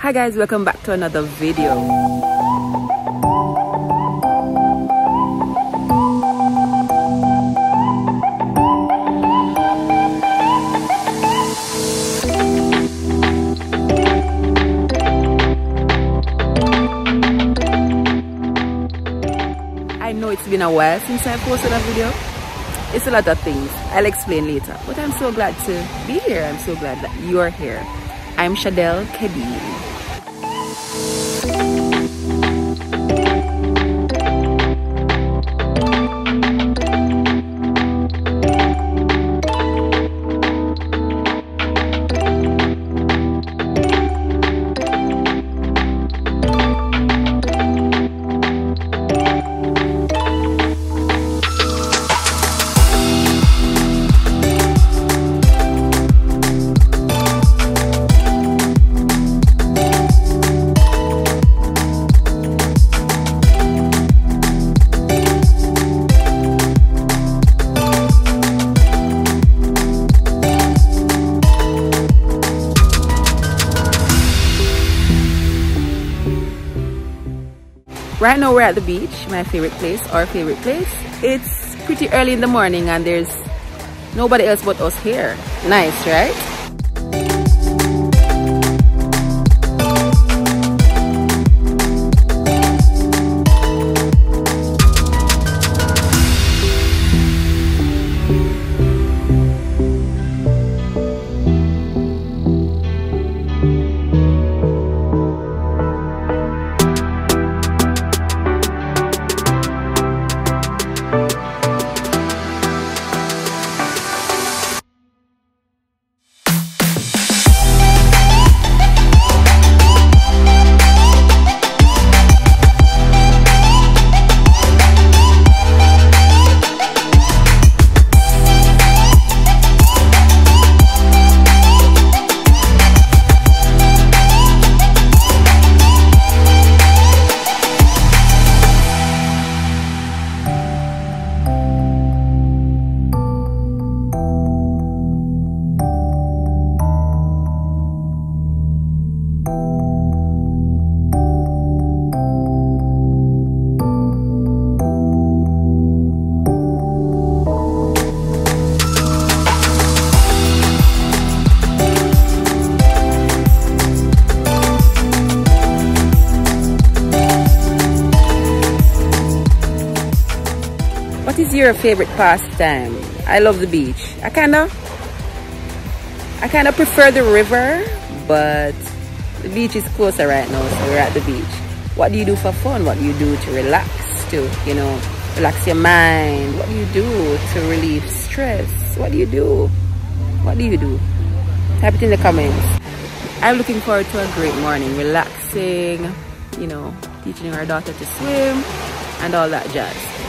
hi guys welcome back to another video. I know it's been a while since I posted a video. It's a lot of things. I'll explain later. But I'm so glad to be here. I'm so glad that you're here. I'm Shadelle Kedene right now we're at the beach my favorite place our favorite place. It's pretty early in the morning and there's nobody else but us here. Nice right your favorite pastime? I love the beach. I kind of, I kind of prefer the river, but the beach is closer right now, so we're at the beach. What do you do for fun? What do you do to relax, to, you know, relax your mind? What do you do to relieve stress? What do you do? What do you do? Type it in the comments. I'm looking forward to a great morning, relaxing, you know, teaching our daughter to swim and all that jazz.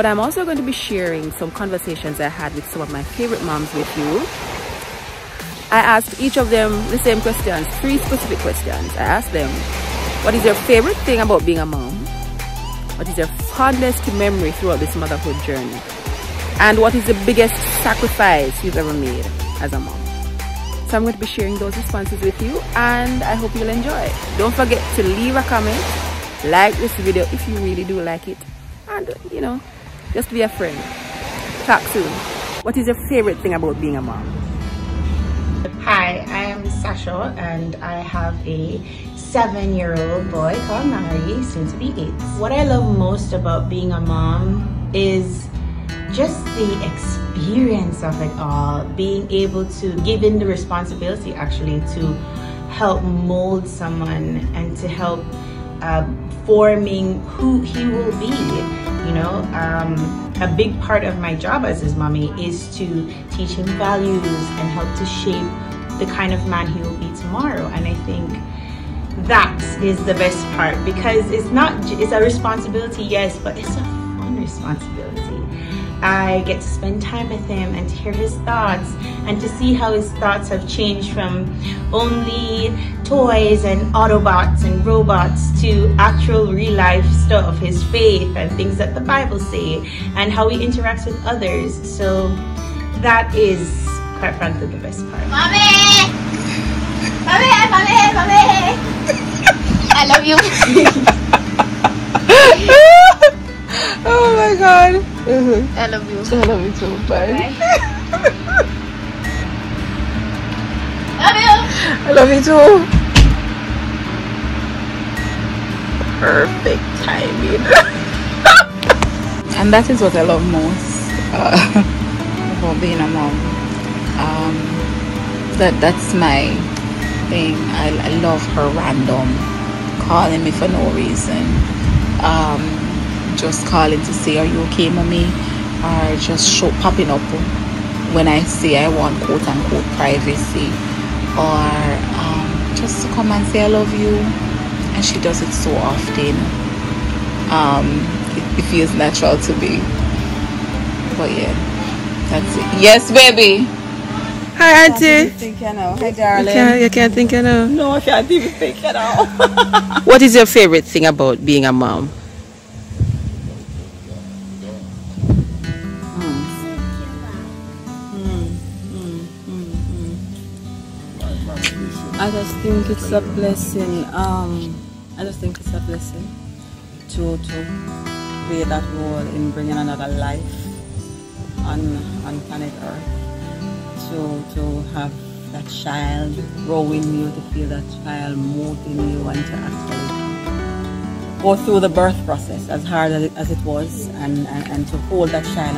But I'm also going to be sharing some conversations I had with some of my favorite moms with you. I asked each of them the same questions, three specific questions. I asked them, what is your favorite thing about being a mom? What is your fondest memory throughout this motherhood journey? And what is the biggest sacrifice you've ever made as a mom? So I'm going to be sharing those responses with you and I hope you'll enjoy. Don't forget to leave a comment, like this video if you really do like it, and you know, just be a friend. Talk soon. What is your favorite thing about being a mom? Hi, I am Sasha and I have a seven-year-old boy called Nari, soon to be eight. What I love most about being a mom is just the experience of it all, being able to give in the responsibility actually to help mold someone and to help uh, forming who he will be you know? Um, a big part of my job as his mommy is to teach him values and help to shape the kind of man he will be tomorrow. And i think that is the best part because it's not it's a responsibility yes but it's a fun responsibility I get to spend time with him and to hear his thoughts and to see how his thoughts have changed from only toys and Autobots and robots to actual real life stuff, of his faith and things that the Bible say and how he interacts with others. So that is quite frankly the best part. Mommy! Mommy! Mommy! Mommy! I love you. oh my god. I love you. I love you too. Bye. Bye. love you. I love you too. Perfect timing. and that is what I love most uh, about being a mom. Um, that that's my thing. I, I love her random calling me for no reason. Um, just calling to say, "Are you okay, mommy?" Or just show popping up when I say I want quote unquote privacy, or um, just to come and say I love you. And she does it so often. Um, it, it feels natural to me. But yeah, that's it. Yes, baby. Hi, Auntie. think you know. Hi, You darling. can't, you can't think, you know. No, I can't even think you know. What is your favorite thing about being a mom? I just think it's a blessing. Um, I just think it's a blessing to to play that role in bringing another life on on planet Earth. To to have that child grow in you, to feel that child move in you, and to actually go through the birth process as hard as it, as it was, and, and and to hold that child.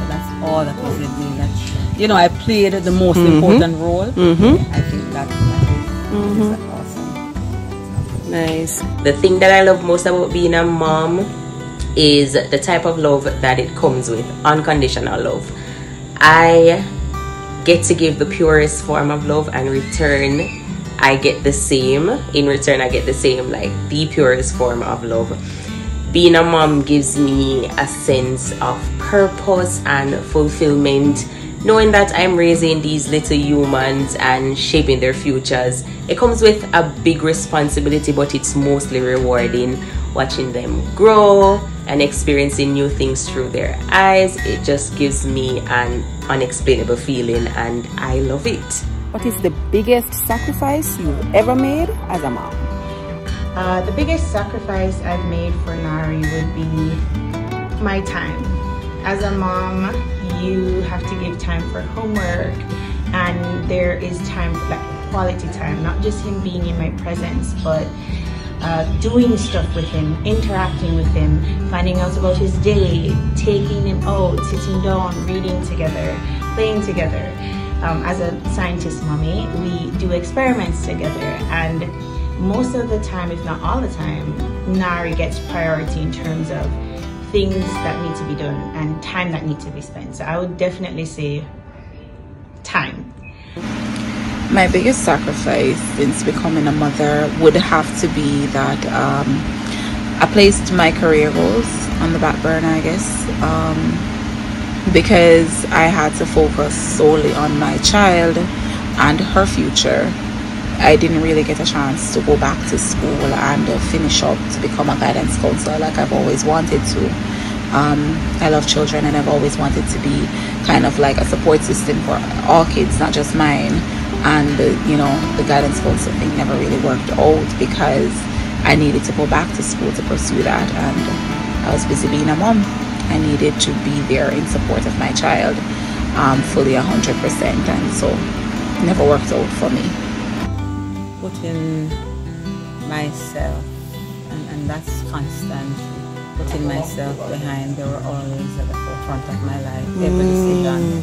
So that's all that was in me. That you know, I played the most important role. Mm-hmm. I think that, Mm-hmm. is, is awesome. Nice. The thing that I love most about being a mom is the type of love that it comes with unconditional love. I get to give the purest form of love and return I get the same in return I get the same like the purest form of love being a mom gives me a sense of purpose and fulfillment knowing that I'm raising these little humans and shaping their futures it comes with a big responsibility but it's mostly rewarding watching them grow and experiencing new things through their eyes it just gives me an unexplainable feeling and I love it What is the biggest sacrifice you've ever made as a mom? Uh, the biggest sacrifice I've made for Nari would be my time. As a mom, you have to give time for homework, and there is time for that quality time, not just him being in my presence, but uh, doing stuff with him, interacting with him, finding out about his day, taking him out, sitting down, reading together, playing together. Um, as a scientist mommy, we do experiments together, and most of the time, if not all the time, Nari gets priority in terms of things that need to be done and time that need to be spent. So I would definitely say time. My biggest sacrifice since becoming a mother would have to be that um, I placed my career goals on the back burner, I guess, um, because I had to focus solely on my child and her future. I didn't really get a chance to go back to school and uh, finish up to become a guidance counselor like I've always wanted to. Um, I love children and I've always wanted to be kind of like a support system for all kids, not just mine. And, you know, the guidance counselor thing never really worked out because I needed to go back to school to pursue that. And I was busy being a mom. I needed to be there in support of my child um, fully 100%. And so it never worked out for me. Putting myself, and, and that's constant, putting myself behind. They were always at the forefront of my life. Every decision,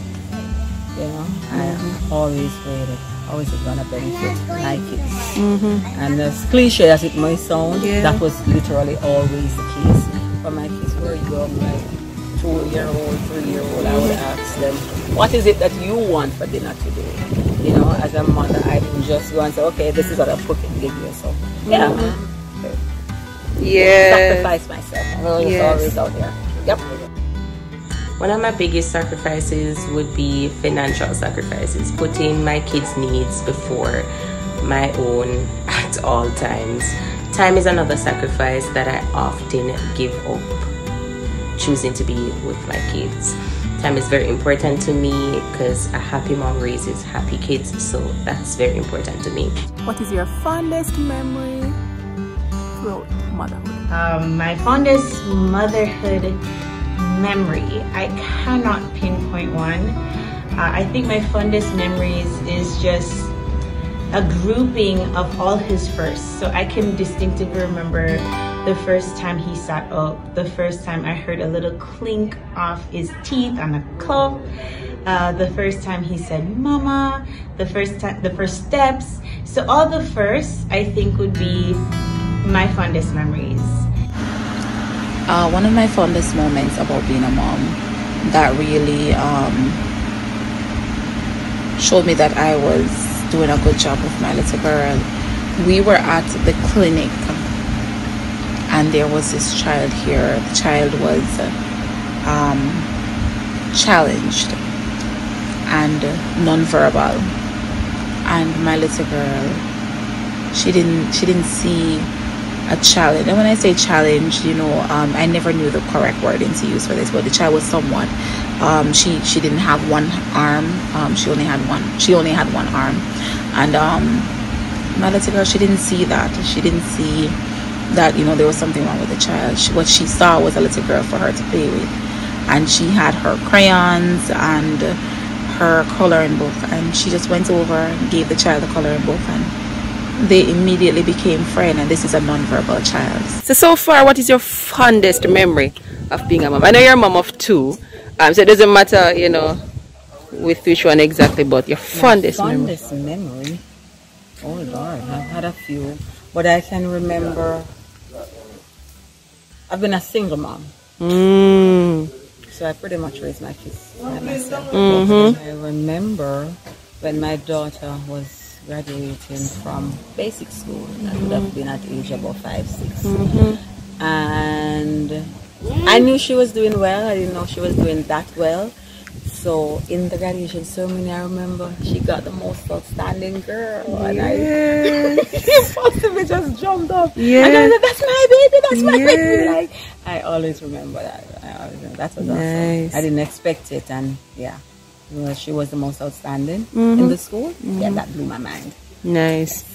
you know, I am always waited. Always gonna benefit my mm-hmm. kids. And as cliche as it may sound, Yeah. that was literally always the case. When my kids were young, like two year old, three year old, I would ask them, What is it that you want for dinner today? You know, as a mother, I didn't just go and say, Okay, this is what I'm cooking, give you. So, yeah, Yeah. sacrifice myself. I was Yes. always out there. Yep. One of my biggest sacrifices would be financial sacrifices, putting my kids' needs before my own at all times. Time is another sacrifice that I often give up, choosing to be with my kids. Time is very important to me because a happy mom raises happy kids, so that's very important to me. What is your fondest memory throughout motherhood? Um, my fondest motherhood memory, I cannot pinpoint one. Uh, I think my fondest memories is just a grouping of all his firsts. So I can distinctively remember the first time he sat up, the first time I heard a little clink of his teeth on a cup, uh, the first time he said mama, the first time, the first steps. So all the firsts I think would be my fondest memories. Uh, one of my fondest moments about being a mom that really um, showed me that I was doing a good job with my little girl. We were at the clinic and there was this child here. The child was um, challenged and nonverbal, and my little girl, she didn't she didn't see a challenge. And when I say challenge, you know, um, I never knew the correct wording to use for this, but the child was somewhat. Um, she she didn't have one arm. Um, she only had one. She only had one arm, and um, my little girl, she didn't see that. She didn't see that you know there was something wrong with the child. She, what she saw was a little girl for her to play with, and she had her crayons and her coloring book, and she just went over and gave the child the coloring book and they immediately became friends and this is a non-verbal child So, so far, what is your fondest memory of being a mom? I know you're a mom of two, um, so it doesn't matter, you know, with which one exactly, but your fondest, memory. fondest memory. Oh Lord, I've had a few, but I can remember. I've been a single mom, Mm, so I pretty much raised my kids by myself. Mhm. I remember when my daughter was graduating from basic school. That would have been at age about five, 6 and I knew she was doing well. I didn't know she was doing that well. So in the graduation ceremony, I remember she got the most outstanding girl, and I possibly just jumped up. Yeah. and I was like, "That's my baby! That's my Yeah. baby!" Like I always remember that. I always remember. That was Nice. awesome. I didn't expect it, and yeah, you know, she was the most outstanding in mm-hmm. the school. Yeah, mm-hmm. that blew my mind. nice.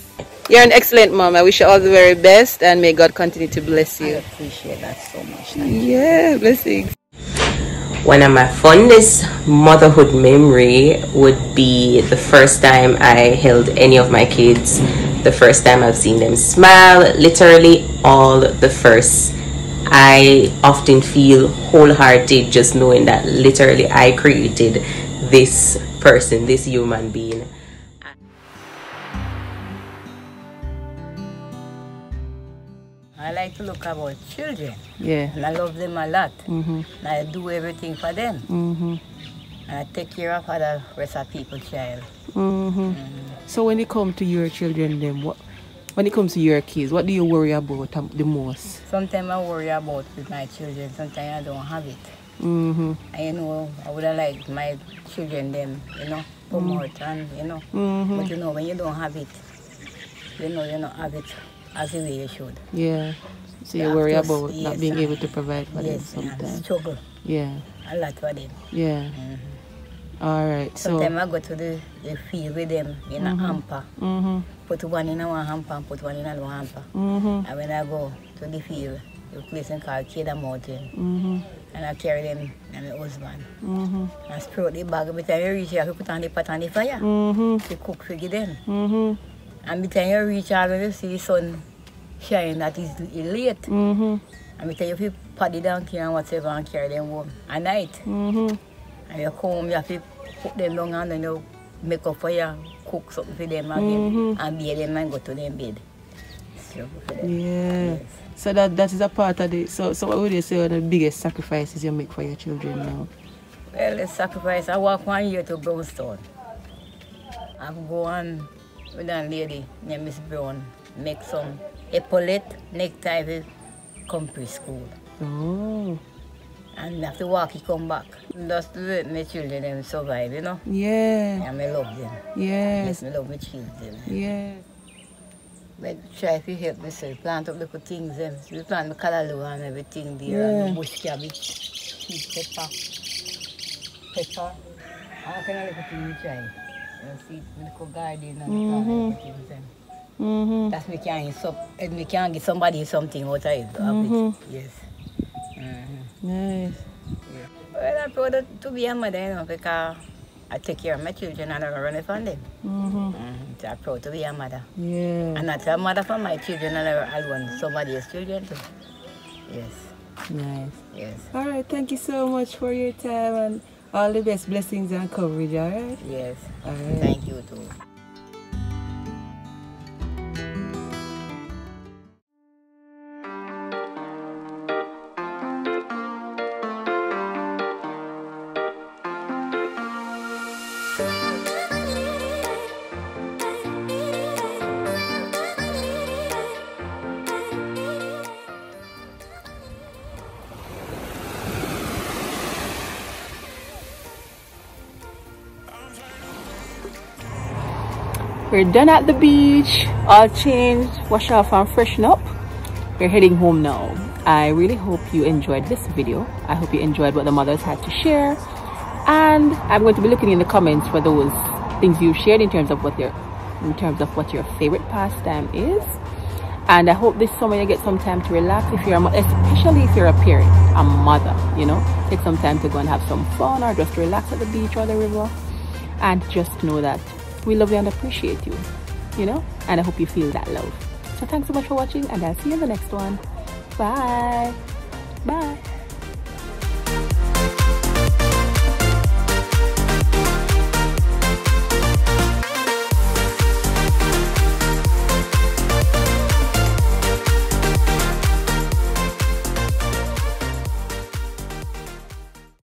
You're an excellent mom. I wish you all the very best and may God continue to bless I you. appreciate that so much. Thank you. Yeah, blessings. One of my fondest motherhood memory would be the first time I held any of my kids, the first time I've seen them smile, literally all the first. I often feel wholehearted just knowing that literally I created this person, this human being. To look about children, Yeah. and I love them a lot. Mm-hmm. And I do everything for them, Mm-hmm. and I take care of other rest of people child. Mm-hmm. So when it comes to your children, then what? When it comes to your kids, what do you worry about um, the most? Sometimes I worry about with my children. Sometimes I don't have it. Mm-hmm. And you know, I would have liked my children them, you know, promote and you know. Mm-hmm. But you know, when you don't have it, you know you don't have it as the way you should. Yeah. So you Yeah, worry about course, not being able to provide for yes, them sometimes. struggle Yeah. a lot for them. Yeah. All right. So. Sometimes I go to the, the field with them in a hamper. Mm-hmm. Put one in a one hamper and put one in another hamper. Mm-hmm. And when I go to the field, the place in called Cedar Mountain, Mm-hmm. and I carry them and the husband. Mm-hmm. And sprout the bag. By the time you reach here, you put on the pot on the fire Mm-hmm. to cook for them. Mm-hmm. And by the time you reach here, when you see the sun shine, that is late. Mm-hmm. And the time you fit pat the donkey and whatever and carry them home at night. Mm-hmm. And you come home, you have to put them down and then you make up for you, cook something for them again, Mhm. and bathe them and go to them bed. Them. Yeah. Yes. So that that is a part of the. So so what would you say are the biggest sacrifices you make for your children now? Well, the sacrifice, I walk one year to Brownstone. I've gone with a lady named Miss Brown, make some epaulette necktie for country school. Oh. And after walk, he come back. Just to let my children them survive, you know. Yeah. And I love them. Yes. I love my children. Yeah. But try to help myself, plant up little things. Them. We plant the callaloo and everything there, Yeah. and the bush cabbage, sweet pepper, pepper. All kind of little things we try. You see, little garden and Mhm. plant everything. Them. Mm-hmm. That's me can so me can give somebody something out of it. of it. Yes. Nice. Well, I'm proud to be a mother, you know, because I take care of my children and I run it from them. Mm-hmm. Mm, so I'm proud to be a mother. Yeah. And not a mother for my children and I I want somebody else's children too. Yes, Nice. yes, All right. Thank you so much for your time and all the best blessings and coverage. All right. yes. All right. Thank you too. We're done at the beach, all changed, wash off and freshen up. We're heading home now. I really hope you enjoyed this video. I hope you enjoyed what the mothers had to share. And I'm going to be looking in the comments for those things you shared in terms of what your in terms of what your favorite pastime is. And I hope this summer you get some time to relax if you're a especially if you're a parent, a mother, you know. Take some time to go and have some fun or just relax at the beach or the river. And just know that we love you and appreciate you, you know. And I hope you feel that love. So thanks so much for watching and I'll see you in the next one. Bye. Bye.